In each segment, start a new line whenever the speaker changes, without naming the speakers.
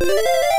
you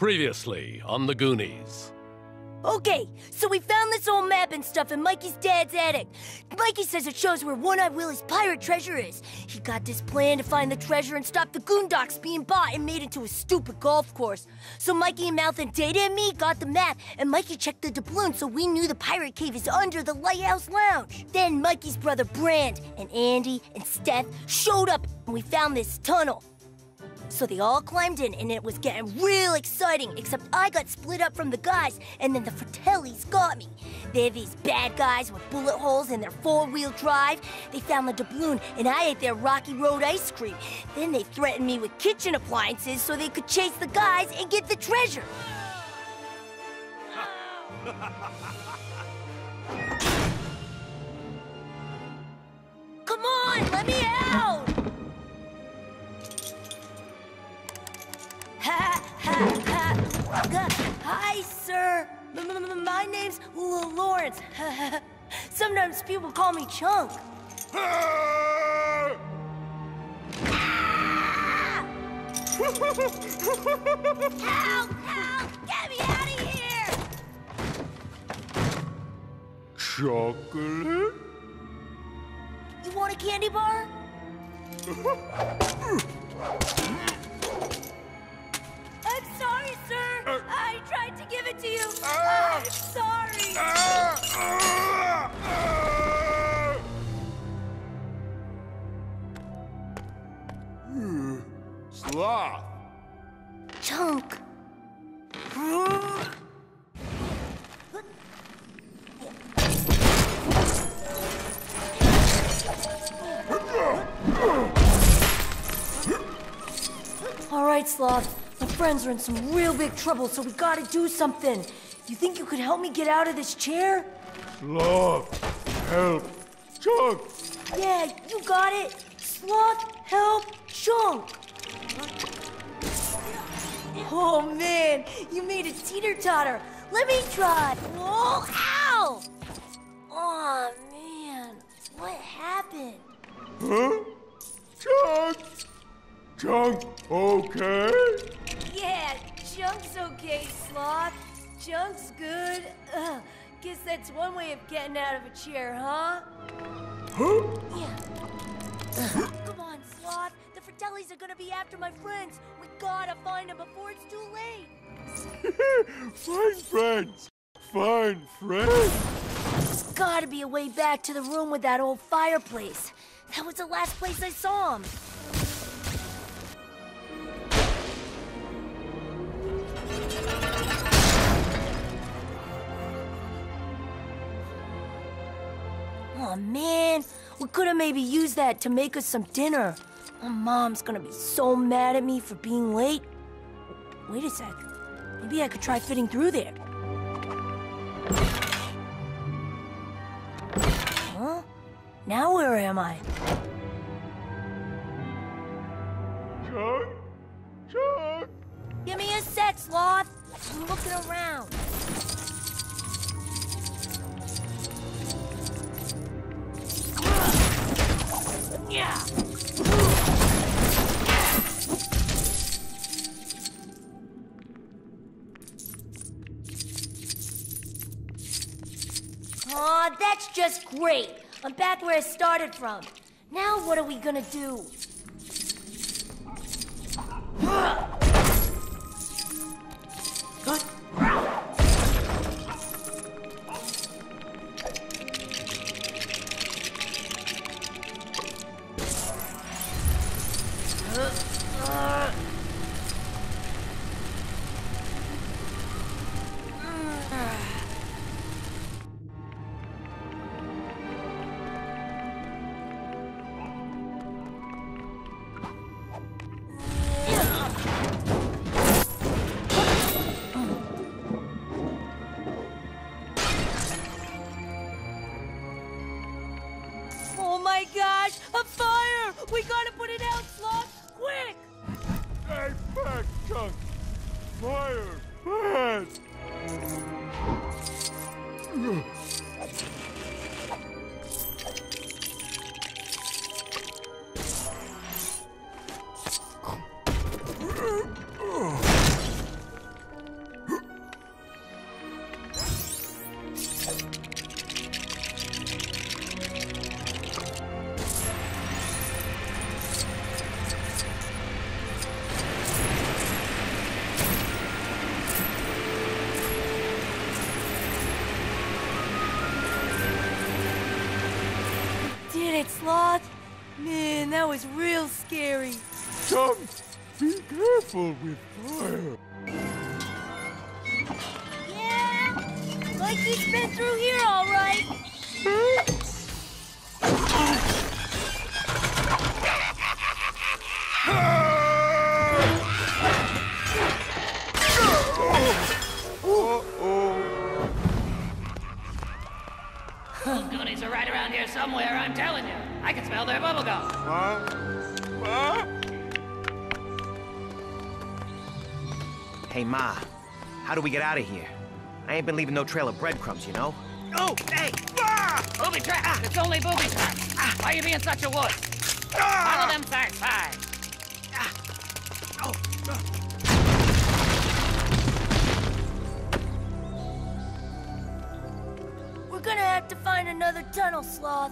Previously on the Goonies.
Okay, so we found this old map and stuff in Mikey's dad's attic. Mikey says it shows where One Eye Willy's pirate treasure is. He got this plan to find the treasure and stop the Goondocks being bought and made into a stupid golf course. So Mikey and Mouth and Data and me got the map, and Mikey checked the doubloon so we knew the pirate cave is under the Lighthouse Lounge. Then Mikey's brother Brand and Andy and Steph showed up, and we found this tunnel. So they all climbed in, and it was getting real exciting, except I got split up from the guys, and then the Fratellis got me. They're these bad guys with bullet holes in their four-wheel drive. They found the doubloon, and I ate their Rocky Road ice cream. Then they threatened me with kitchen appliances so they could chase the guys and get the treasure. Come on, let me out! My name's L- Lawrence. Sometimes people call me Chunk. Help! Help! Get me out of here!
Chocolate?
You want a candy bar? friends are in some real big trouble, so we gotta do something. You think you could help me get out of this chair?
Sloth. Help. Chunk.
Yeah, you got it. Sloth, help, Chunk. Oh man, you made a teeter totter. Let me try. Whoa, ow! Oh man, what happened?
Huh? Chunk. Chunk, okay?
Yeah, Chunk's okay, Sloth. Junk's good. Ugh, guess that's one way of getting out of a chair, huh?
Huh?
Yeah. Come on, Sloth. The Fratellis are gonna be after my friends. We gotta find them before it's too late.
Fine friends. Fine friends.
There's gotta be a way back to the room with that old fireplace. That was the last place I saw him. Oh man, we could have maybe used that to make us some dinner. My mom's gonna be so mad at me for being late. Wait a sec. Maybe I could try fitting through there. Huh? Now where am I?
Chunk. Chunk.
Give me a sec, Sloth. I'm looking around. Aw, that's just great. I'm back where I started from. Now what are we gonna do?
Careful with fire.
Yeah, Mikey's been through here all right.
Those Goonies are right around here somewhere, I'm telling you. I can smell their bubblegum.
Huh? Huh?
Hey, Ma, how do we get out of here? I ain't been leaving no trail of breadcrumbs, you know? Oh, hey! Ah!
Booby trap! It's only booby trap! Ah! Why are you being such a wuss? Follow them side side.
We're gonna have to find another tunnel, Sloth.